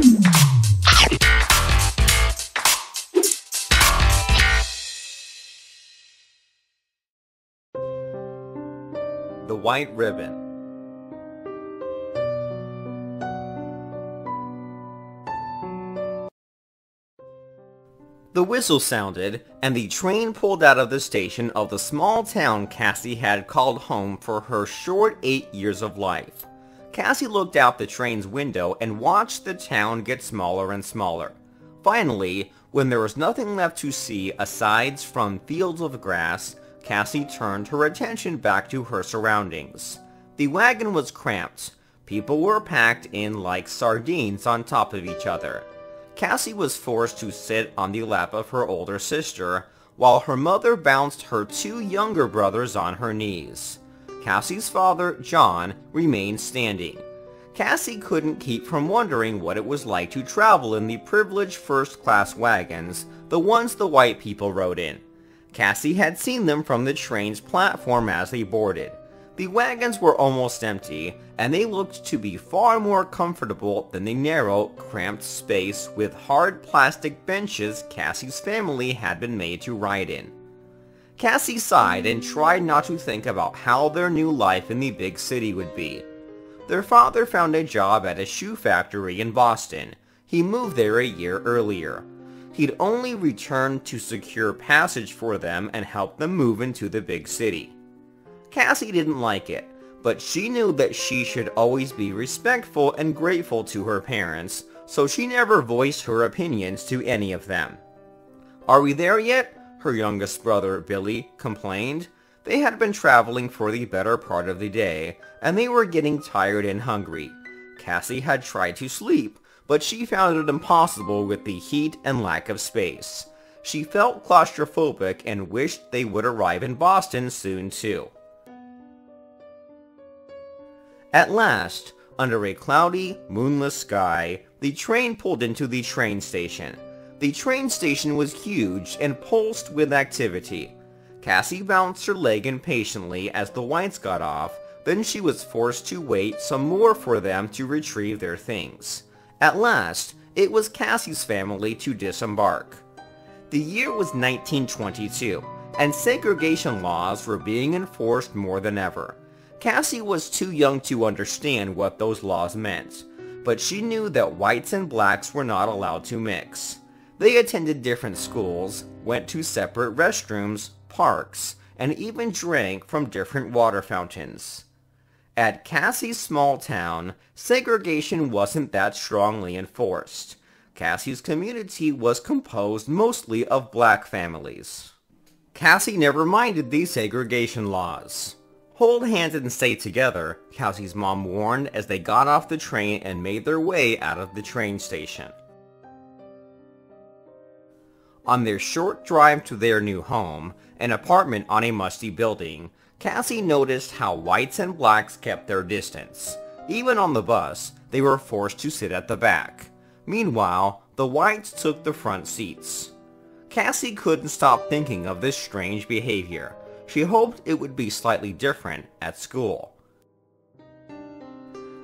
The White Ribbon The whistle sounded, and the train pulled out of the station of the small town Kassie had called home for her short eight years of life. Kassie looked out the train's window and watched the town get smaller and smaller. Finally, when there was nothing left to see aside from fields of grass, Kassie turned her attention back to her surroundings. The wagon was cramped. People were packed in like sardines on top of each other. Kassie was forced to sit on the lap of her older sister, while her mother bounced her two younger brothers on her knees. Kassie's father, John, remained standing. Kassie couldn't keep from wondering what it was like to travel in the privileged first-class wagons, the ones the white people rode in. Kassie had seen them from the train's platform as they boarded. The wagons were almost empty, and they looked to be far more comfortable than the narrow, cramped space with hard plastic benches Kassie's family had been made to ride in. Kassie sighed and tried not to think about how their new life in the big city would be. Their father found a job at a shoe factory in Boston. He moved there a year earlier. He'd only returned to secure passage for them and help them move into the big city. Kassie didn't like it, but she knew that she should always be respectful and grateful to her parents, so she never voiced her opinions to any of them. Are we there yet? Her youngest brother, Billy, complained. They had been traveling for the better part of the day, and they were getting tired and hungry. Kassie had tried to sleep, but she found it impossible with the heat and lack of space. She felt claustrophobic and wished they would arrive in Boston soon too. At last, under a cloudy, moonless sky, the train pulled into the train station. The train station was huge and pulsed with activity. Kassie bounced her leg impatiently as the whites got off, then she was forced to wait some more for them to retrieve their things. At last, it was Kassie's family to disembark. The year was 1922, and segregation laws were being enforced more than ever. Kassie was too young to understand what those laws meant, but she knew that whites and blacks were not allowed to mix. They attended different schools, went to separate restrooms, parks, and even drank from different water fountains. At Kassie's small town, segregation wasn't that strongly enforced. Kassie's community was composed mostly of black families. Kassie never minded these segregation laws. Hold hands and stay together, Kassie's mom warned as they got off the train and made their way out of the train station. On their short drive to their new home, an apartment on a musty building, Kassie noticed how whites and blacks kept their distance. Even on the bus, they were forced to sit at the back. Meanwhile, the whites took the front seats. Kassie couldn't stop thinking of this strange behavior. She hoped it would be slightly different at school.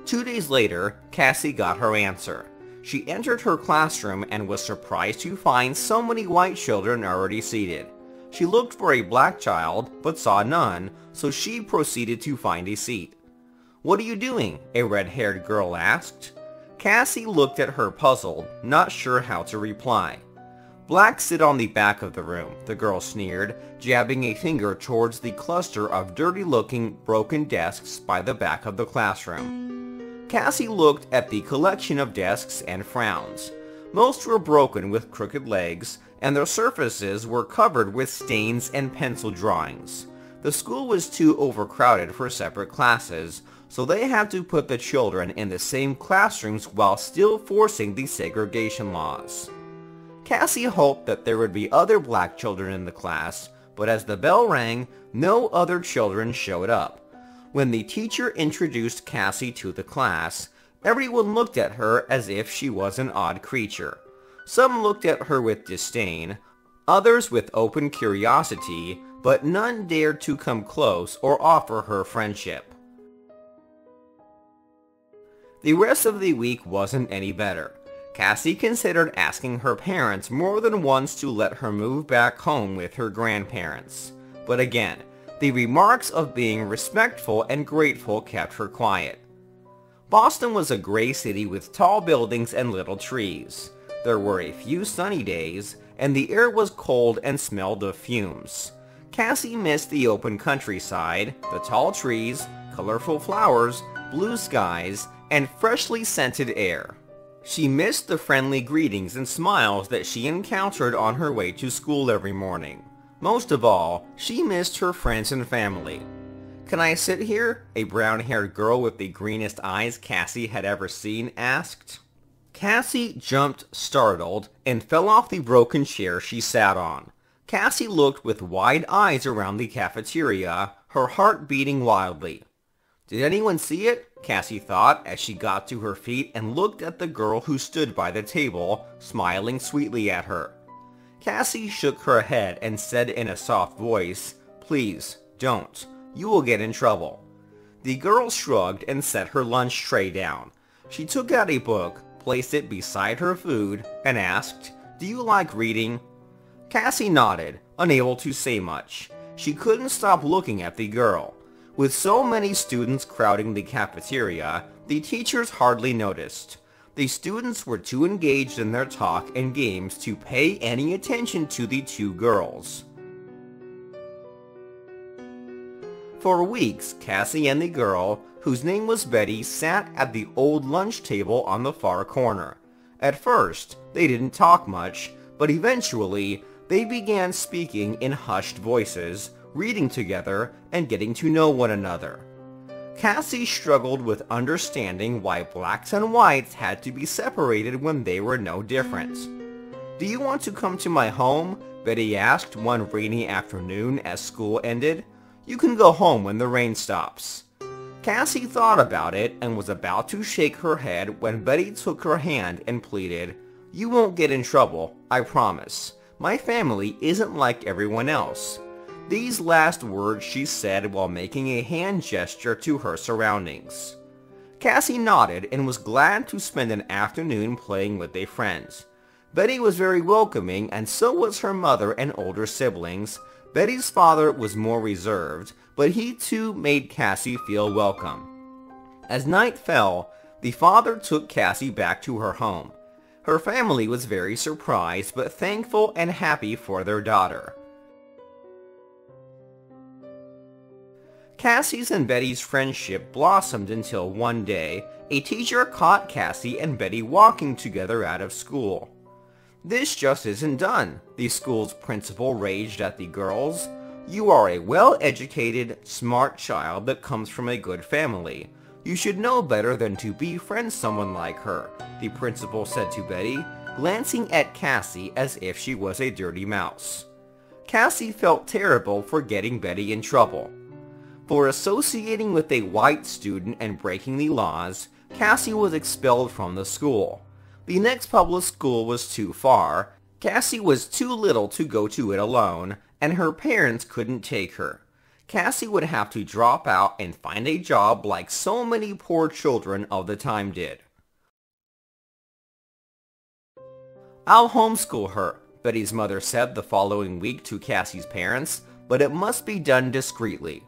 Two days later, Kassie got her answer. She entered her classroom and was surprised to find so many white children already seated. She looked for a black child, but saw none, so she proceeded to find a seat. What are you doing? a red-haired girl asked. Kassie looked at her puzzled, not sure how to reply. Blacks sit on the back of the room, the girl sneered, jabbing a finger towards the cluster of dirty-looking, broken desks by the back of the classroom. Kassie looked at the collection of desks and frowns. Most were broken with crooked legs, and their surfaces were covered with stains and pencil drawings. The school was too overcrowded for separate classes, so they had to put the children in the same classrooms while still forcing the segregation laws. Kassie hoped that there would be other black children in the class, but as the bell rang, no other children showed up. When the teacher introduced Kassie to the class, everyone looked at her as if she was an odd creature. Some looked at her with disdain, others with open curiosity, but none dared to come close or offer her friendship. The rest of the week wasn't any better. Kassie considered asking her parents more than once to let her move back home with her grandparents. But again, the remarks of being respectful and grateful kept her quiet. Boston was a gray city with tall buildings and little trees. There were a few sunny days, and the air was cold and smelled of fumes. Kassie missed the open countryside, the tall trees, colorful flowers, blue skies, and freshly scented air. She missed the friendly greetings and smiles that she encountered on her way to school every morning. Most of all, she missed her friends and family. Can I sit here? A brown-haired girl with the greenest eyes Kassie had ever seen asked. Kassie jumped startled and fell off the broken chair she sat on. Kassie looked with wide eyes around the cafeteria, her heart beating wildly. Did anyone see it? Kassie thought as she got to her feet and looked at the girl who stood by the table, smiling sweetly at her. Kassie shook her head and said in a soft voice, Please, don't. You will get in trouble. The girl shrugged and set her lunch tray down. She took out a book, placed it beside her food, and asked, Do you like reading? Kassie nodded, unable to say much. She couldn't stop looking at the girl. With so many students crowding the cafeteria, the teachers hardly noticed. The students were too engaged in their talk and games to pay any attention to the two girls. For weeks, Kassie and the girl, whose name was Betty, sat at the old lunch table on the far corner. At first, they didn't talk much, but eventually, they began speaking in hushed voices, reading together, and getting to know one another. Kassie struggled with understanding why blacks and whites had to be separated when they were no different. Do you want to come to my home? Betty asked one rainy afternoon as school ended. You can go home when the rain stops. Kassie thought about it and was about to shake her head when Betty took her hand and pleaded, You won't get in trouble, I promise. My family isn't like everyone else. These last words she said while making a hand gesture to her surroundings. Kassie nodded and was glad to spend an afternoon playing with a friend. Betty was very welcoming and so was her mother and older siblings. Betty's father was more reserved, but he too made Kassie feel welcome. As night fell, the father took Kassie back to her home. Her family was very surprised but thankful and happy for their daughter. Kassie's and Betty's friendship blossomed until one day, a teacher caught Kassie and Betty walking together out of school. This just isn't done, the school's principal raged at the girls. You are a well-educated, smart child that comes from a good family. You should know better than to befriend someone like her, the principal said to Betty, glancing at Kassie as if she was a dirty mouse. Kassie felt terrible for getting Betty in trouble. For associating with a white student and breaking the laws, Kassie was expelled from the school. The next public school was too far, Kassie was too little to go to it alone, and her parents couldn't take her. Kassie would have to drop out and find a job like so many poor children of the time did. I'll homeschool her, Betty's mother said the following week to Kassie's parents, but it must be done discreetly.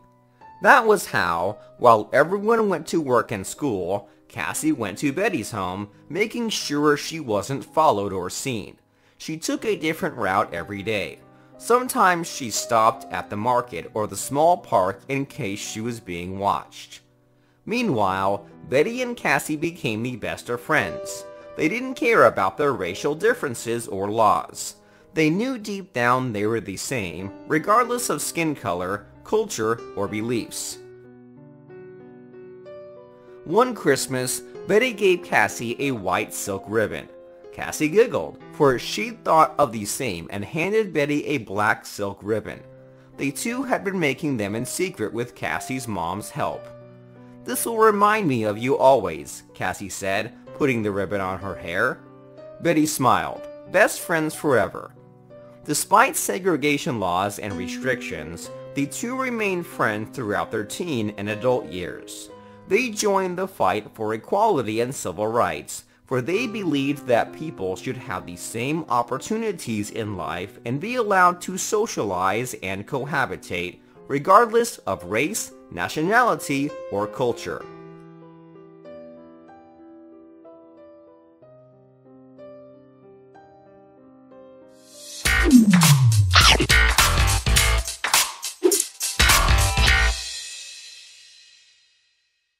That was how, while everyone went to work and school, Kassie went to Betty's home, making sure she wasn't followed or seen. She took a different route every day. Sometimes she stopped at the market or the small park in case she was being watched. Meanwhile, Betty and Kassie became the best of friends. They didn't care about their racial differences or laws. They knew deep down they were the same, regardless of skin color, culture, or beliefs. One Christmas, Betty gave Kassie a white silk ribbon. Kassie giggled, for she thought of the same and handed Betty a black silk ribbon. The two had been making them in secret with Kassie's mom's help. This will remind me of you always, Kassie said, putting the ribbon on her hair. Betty smiled. Best friends forever. Despite segregation laws and restrictions, the two remained friends throughout their teen and adult years. They joined the fight for equality and civil rights, for they believed that people should have the same opportunities in life and be allowed to socialize and cohabitate, regardless of race, nationality, or culture.